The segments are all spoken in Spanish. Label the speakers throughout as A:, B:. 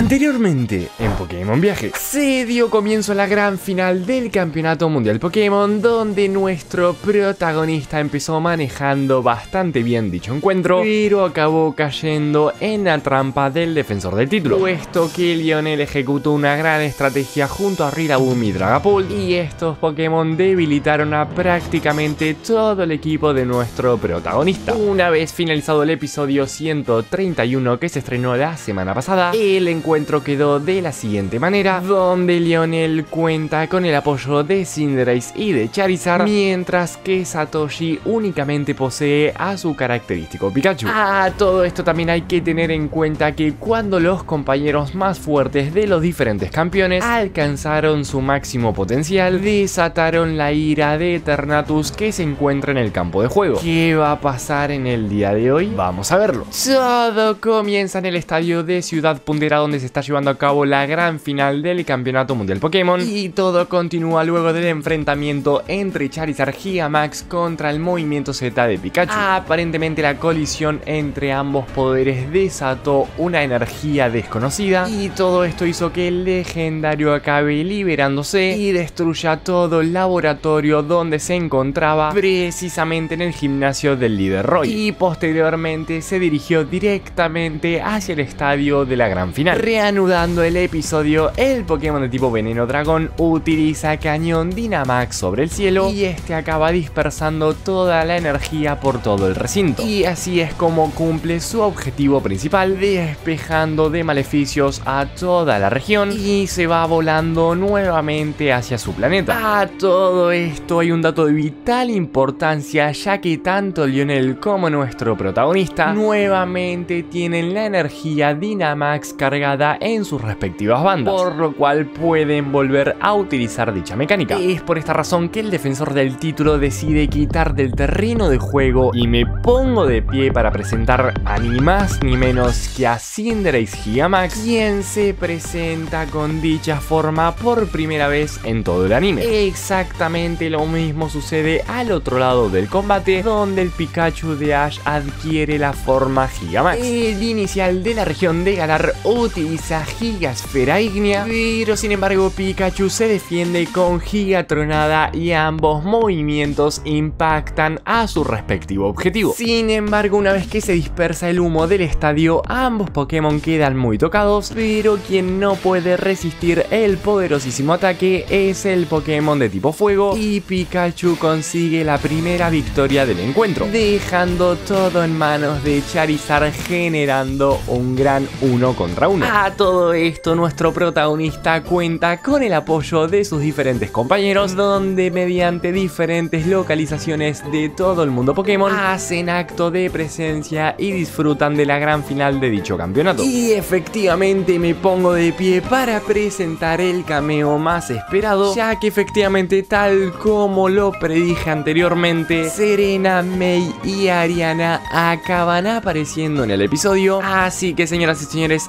A: Anteriormente, en Pokémon Viaje, se dio comienzo a la gran final del Campeonato Mundial Pokémon, donde nuestro protagonista empezó manejando bastante bien dicho encuentro, pero acabó cayendo en la trampa del defensor del título, puesto que Lionel ejecutó una gran estrategia junto a Rillaboom y Dragapult, y estos Pokémon debilitaron a prácticamente todo el equipo de nuestro protagonista. Una vez finalizado el episodio 131 que se estrenó la semana pasada, el encuentro quedó de la siguiente manera, donde Lionel cuenta con el apoyo de Cinderace y de Charizard, mientras que Satoshi únicamente posee a su característico Pikachu. A todo esto también hay que tener en cuenta que cuando los compañeros más fuertes de los diferentes campeones alcanzaron su máximo potencial, desataron la ira de Eternatus que se encuentra en el campo de juego. ¿Qué va a pasar en el día de hoy? Vamos a verlo. Todo comienza en el estadio de Ciudad Puntera donde se está llevando a cabo la gran final del Campeonato Mundial Pokémon y todo continúa luego del enfrentamiento entre Charizard Gigamax contra el movimiento Z de Pikachu. Aparentemente la colisión entre ambos poderes desató una energía desconocida y todo esto hizo que el legendario acabe liberándose y destruya todo el laboratorio donde se encontraba precisamente en el gimnasio del líder Roy y posteriormente se dirigió directamente hacia el estadio de la gran final. Reanudando el episodio, el Pokémon de tipo Veneno Dragón utiliza Cañón Dynamax sobre el cielo y este acaba dispersando toda la energía por todo el recinto. Y así es como cumple su objetivo principal, despejando de maleficios a toda la región y se va volando nuevamente hacia su planeta. A todo esto hay un dato de vital importancia ya que tanto Lionel como nuestro protagonista nuevamente tienen la energía Dynamax cargada en sus respectivas bandas, por lo cual pueden volver a utilizar dicha mecánica. Es por esta razón que el defensor del título decide quitar del terreno de juego y me pongo de pie para presentar a ni más ni menos que a Cinderace Gigamax, quien se presenta con dicha forma por primera vez en todo el anime. Exactamente lo mismo sucede al otro lado del combate, donde el Pikachu de Ash adquiere la forma Gigamax. El inicial de la región de Galar utiliza Gigasfera Ignea, pero sin embargo Pikachu se defiende con Gigatronada y ambos movimientos impactan a su respectivo objetivo. Sin embargo, una vez que se dispersa el humo del estadio, ambos Pokémon quedan muy tocados, pero quien no puede resistir el poderosísimo ataque es el Pokémon de tipo fuego y Pikachu consigue la primera victoria del encuentro, dejando todo en manos de Charizard generando un gran uno contra uno. A todo esto nuestro protagonista cuenta con el apoyo de sus diferentes compañeros donde mediante diferentes localizaciones de todo el mundo Pokémon hacen acto de presencia y disfrutan de la gran final de dicho campeonato. Y efectivamente me pongo de pie para presentar el cameo más esperado ya que efectivamente tal como lo predije anteriormente Serena, May y Ariana acaban apareciendo en el episodio así que señoras y señores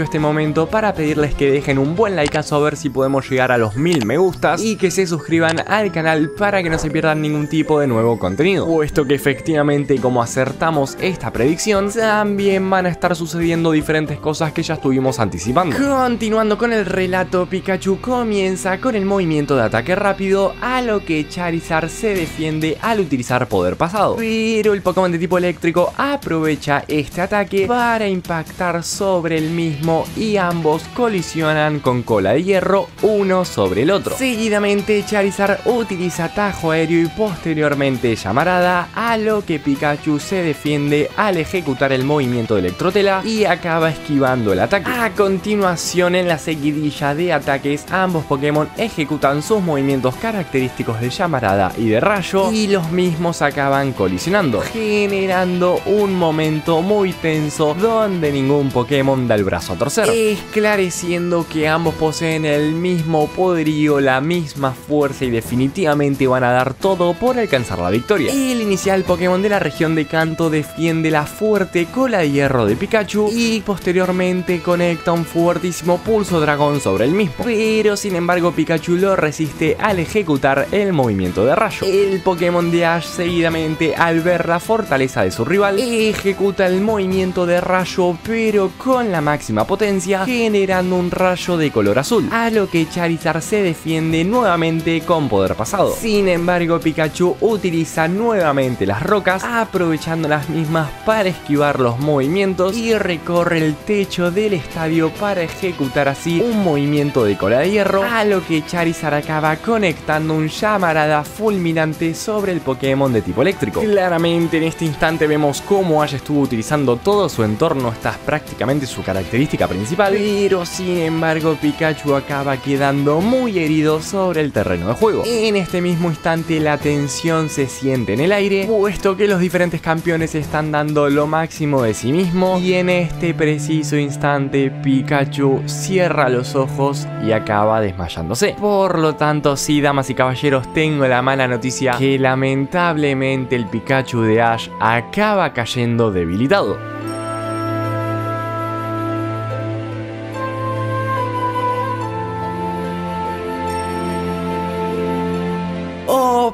A: este momento para pedirles que dejen un buen like a ver si podemos llegar a los mil me gustas y que se suscriban al canal para que no se pierdan ningún tipo de nuevo contenido. Puesto que efectivamente como acertamos esta predicción también van a estar sucediendo diferentes cosas que ya estuvimos anticipando. Continuando con el relato Pikachu comienza con el movimiento de ataque rápido a lo que Charizard se defiende al utilizar poder pasado. Pero el Pokémon de tipo eléctrico aprovecha este ataque para impactar sobre el mismo y ambos colisionan con cola de hierro uno sobre el otro. Seguidamente Charizard utiliza Tajo Aéreo y posteriormente Llamarada, a lo que Pikachu se defiende al ejecutar el movimiento de Electrotela y acaba esquivando el ataque. A continuación en la seguidilla de ataques ambos Pokémon ejecutan sus movimientos característicos de Llamarada y de Rayo y los mismos acaban colisionando, generando un momento muy tenso donde ningún Pokémon da el brazo a torcer, esclareciendo que ambos poseen el mismo poderío, la misma fuerza y definitivamente van a dar todo por alcanzar la victoria. El inicial Pokémon de la región de Kanto defiende la fuerte cola de hierro de Pikachu y posteriormente conecta un fuertísimo pulso dragón sobre el mismo, pero sin embargo Pikachu lo resiste al ejecutar el movimiento de rayo. El Pokémon de Ash seguidamente al ver la fortaleza de su rival ejecuta el movimiento de rayo pero con la máxima potencia, generando un rayo de color azul, a lo que Charizard se defiende nuevamente con poder pasado. Sin embargo, Pikachu utiliza nuevamente las rocas, aprovechando las mismas para esquivar los movimientos y recorre el techo del estadio para ejecutar así un movimiento de cola de hierro, a lo que Charizard acaba conectando un llamarada fulminante sobre el Pokémon de tipo eléctrico. Claramente en este instante vemos cómo Ash estuvo utilizando todo su entorno, esta es prácticamente su característica principal, pero sin embargo Pikachu acaba quedando muy herido sobre el terreno de juego. En este mismo instante la tensión se siente en el aire, puesto que los diferentes campeones están dando lo máximo de sí mismo y en este preciso instante Pikachu cierra los ojos y acaba desmayándose. Por lo tanto, sí, damas y caballeros, tengo la mala noticia que lamentablemente el Pikachu de Ash acaba cayendo debilitado.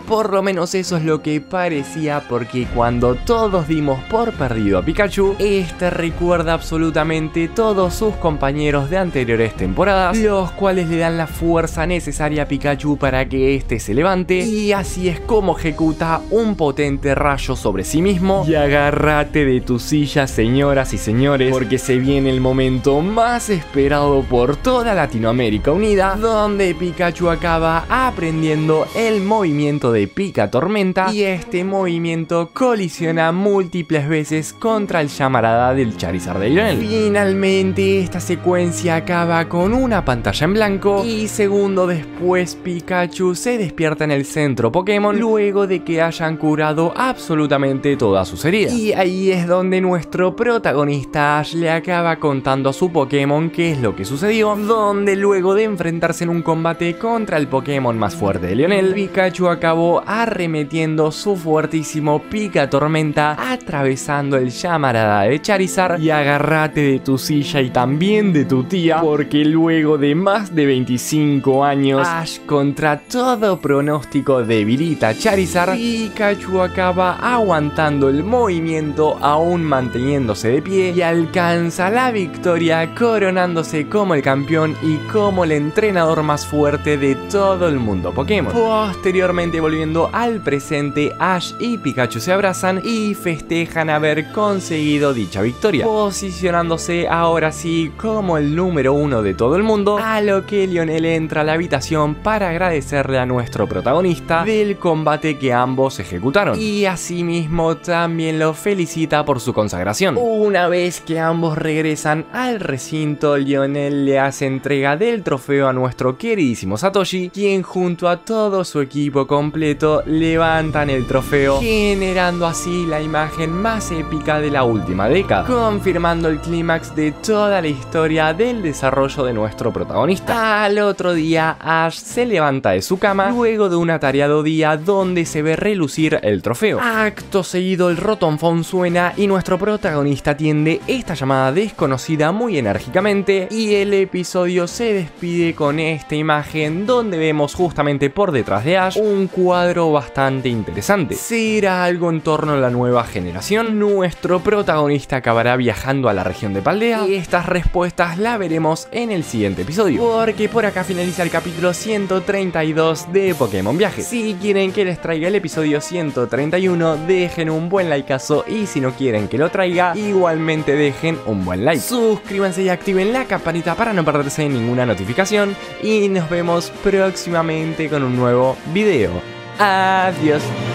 A: Por lo menos eso es lo que parecía porque cuando todos dimos por perdido a Pikachu, este recuerda absolutamente todos sus compañeros de anteriores temporadas, los cuales le dan la fuerza necesaria a Pikachu para que este se levante y así es como ejecuta un potente rayo sobre sí mismo. Y agárrate de tu silla señoras y señores porque se viene el momento más esperado por toda Latinoamérica Unida donde Pikachu acaba aprendiendo el movimiento de Pica Tormenta y este movimiento colisiona múltiples veces contra el llamarada del Charizard de Lionel. Finalmente esta secuencia acaba con una pantalla en blanco y segundo después Pikachu se despierta en el centro Pokémon luego de que hayan curado absolutamente todas sus heridas. Y ahí es donde nuestro protagonista Ash le acaba contando a su Pokémon qué es lo que sucedió, donde luego de enfrentarse en un combate contra el Pokémon más fuerte de Lionel, Pikachu acabó arremetiendo su fuertísimo pica tormenta atravesando el llamarada de Charizard y agárrate de tu silla y también de tu tía porque luego de más de 25 años Ash contra todo pronóstico debilita Charizard Pikachu acaba aguantando el movimiento aún manteniéndose de pie y alcanza la victoria coronándose como el campeón y como el entrenador más fuerte de todo el mundo Pokémon. Posteriormente volvió al presente, Ash y Pikachu se abrazan y festejan haber conseguido dicha victoria, posicionándose ahora sí como el número uno de todo el mundo, a lo que Lionel entra a la habitación para agradecerle a nuestro protagonista del combate que ambos ejecutaron, y asimismo también lo felicita por su consagración. Una vez que ambos regresan al recinto, Lionel le hace entrega del trofeo a nuestro queridísimo Satoshi, quien junto a todo su equipo completo levantan el trofeo, generando así la imagen más épica de la última década, confirmando el clímax de toda la historia del desarrollo de nuestro protagonista. Al otro día, Ash se levanta de su cama luego de un atareado día donde se ve relucir el trofeo. Acto seguido, el rotonphone suena y nuestro protagonista atiende esta llamada desconocida muy enérgicamente y el episodio se despide con esta imagen donde vemos justamente por detrás de Ash un cuadro bastante interesante. ¿Será algo en torno a la nueva generación? Nuestro protagonista acabará viajando a la región de Paldea y estas respuestas las veremos en el siguiente episodio. Porque por acá finaliza el capítulo 132 de Pokémon Viaje. Si quieren que les traiga el episodio 131, dejen un buen likeazo y si no quieren que lo traiga, igualmente dejen un buen like. Suscríbanse y activen la campanita para no perderse ninguna notificación y nos vemos próximamente con un nuevo video. Adiós.